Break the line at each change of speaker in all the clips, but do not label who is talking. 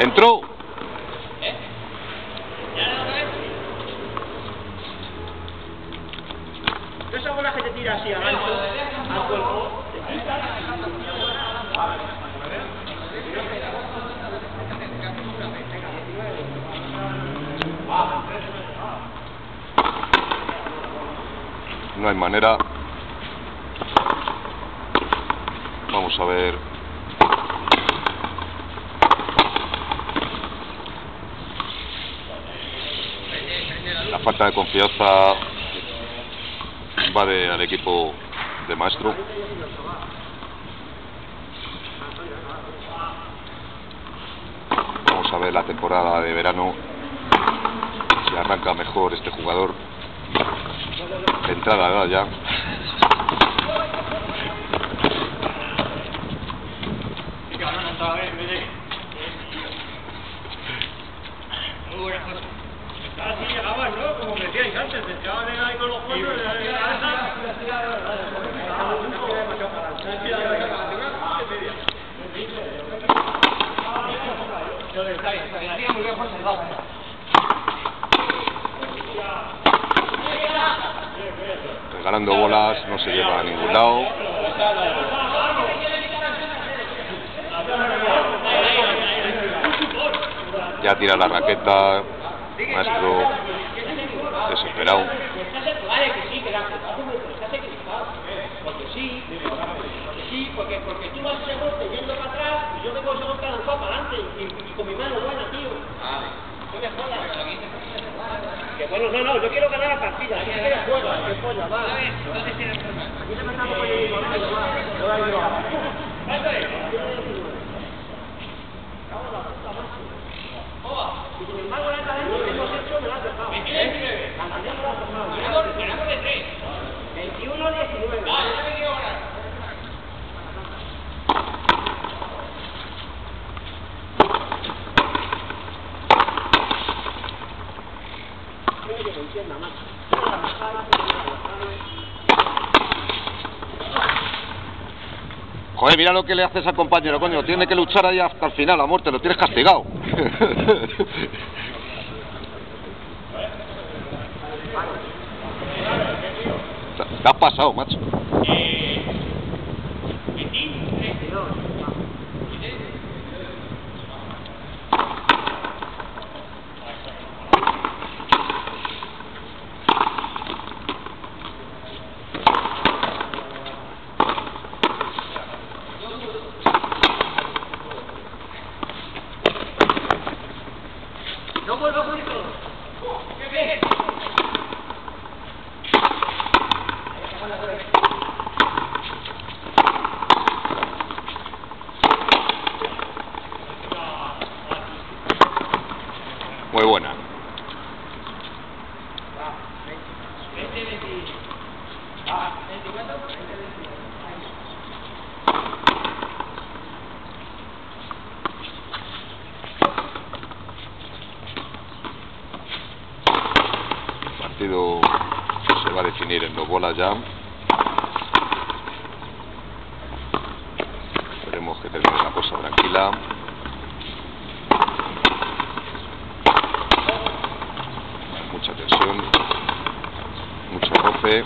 Entró.
Esa bola que te tira así a gancho, al cuerpo.
No hay manera. Vamos a ver. La falta de confianza invade al equipo de maestro. Vamos a ver la temporada de verano. Si arranca mejor este jugador. De entrada ¿verdad? ya.
Así llegaban, ¿no? Como me decíais antes, te echaban ahí con los cuernos de la cabeza.
Regalando bolas, no se lleva a ningún lado. Ya tira la raqueta. Maestro desesperado.
Que que. Porque porque tú vas yendo para atrás y yo me golpe lanzado para adelante y, con mi mano buena, tío. Que bueno, no, no, yo quiero ganar la partida. Juega, que polla, va. Y sin embargo, la que hemos hecho me la has dejado.
Joder, mira lo que le haces al compañero, coño. Tiene que luchar ahí hasta el final, a muerte. Lo tienes castigado. Te has pasado, macho. Eh, Buena. El partido se va a definir en dos bolas ya. Esperemos que termine la cosa tranquila. Roce.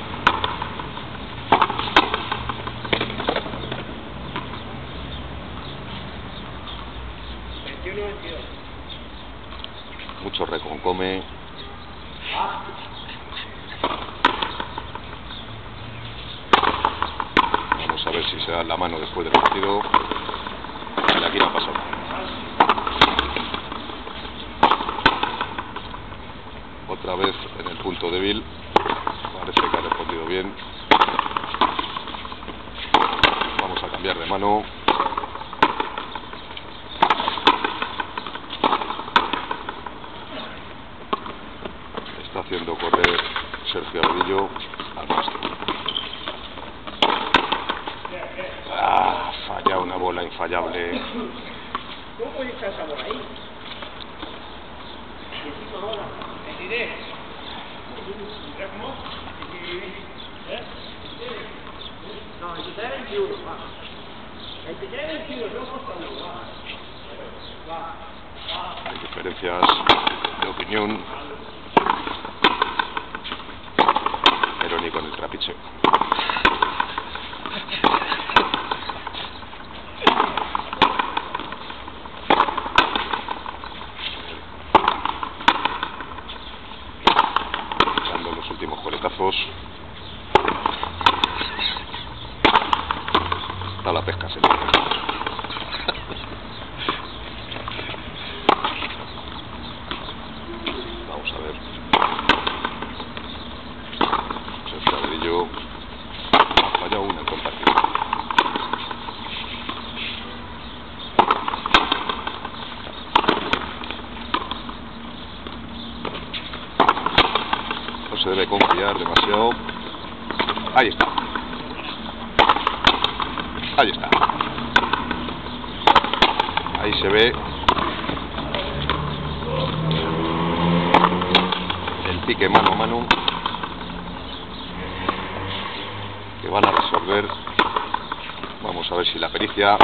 Mucho reconcome. Vamos a ver si se da la mano después del partido. Aquí no ha pasado. Otra vez en el punto débil. Parece que ha respondido Vamos a cambiar de mano. Está haciendo correr Sergio Audillo al. Ah, falla una bola infallable.
¿Cómo puede echar esa bola ahí? Y encima No, 23 21, va. 23 21, no costa uno, va.
Hay diferencias de opinión, pero con el trapicheo. Echando los últimos coletazos. Está la pesca, señor. Vamos a ver. Sergio Ladrillo ha fallado una en todo el partido. No se debe confiar demasiado. Ahí está. Ahí está. Ahí se ve el pique mano a mano que van a resolver. Vamos a ver si la pericia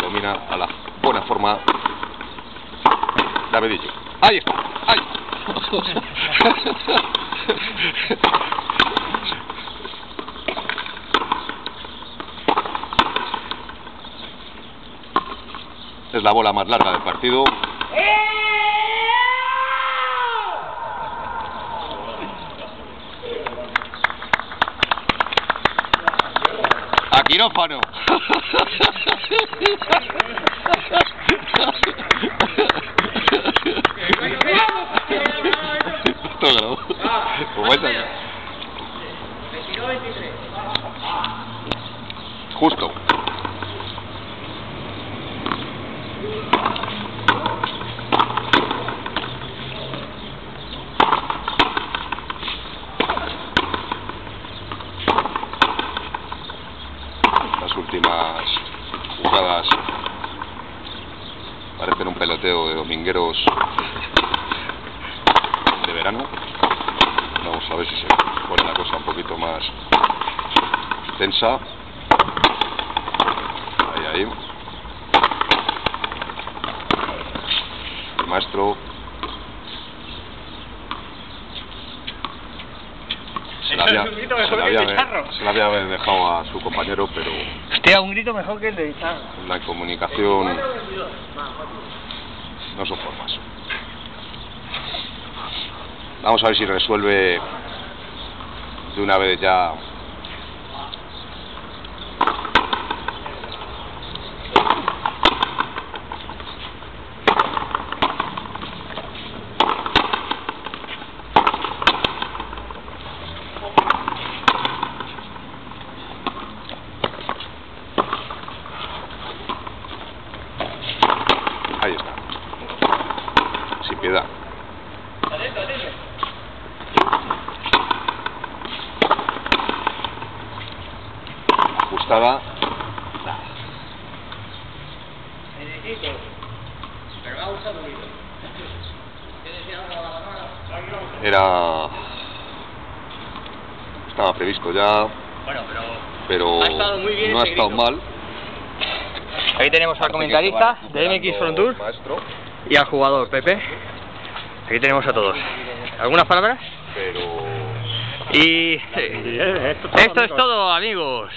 domina a la buena forma Davidillo. Ahí está. Ahí. Es la bola más larga del partido. A quirófano. Esa-
22-23.
Justo. Las últimas jugadas parecen un peloteo de domingueros verano. Vamos a ver si se pone la cosa un poquito más tensa. Ahí, ahí. El maestro se la había, se la había-
de Charro.
se la había dejado a su compañero, pero
Hostia, un grito mejor que el de Charro.
la comunicación no son formas. Vamos a ver si resuelve de una vez ya. Ahí está. Sin piedad.
Atento, atento.
Ajustada.
Necesito. Pero me ha gustado un grito. ¿Qué decía ahora la palabra?
Era. Estaba previsto ya,
Bueno, pero...
pero
Ha estado muy bien
no ha estado
grito.
mal.
Aquí tenemos al comentarista de MX Front Tour
Maestro,
y al jugador Pepe. Aquí tenemos a todos. ¿Algunas palabras?
pero.
Y esto es todo, amigos.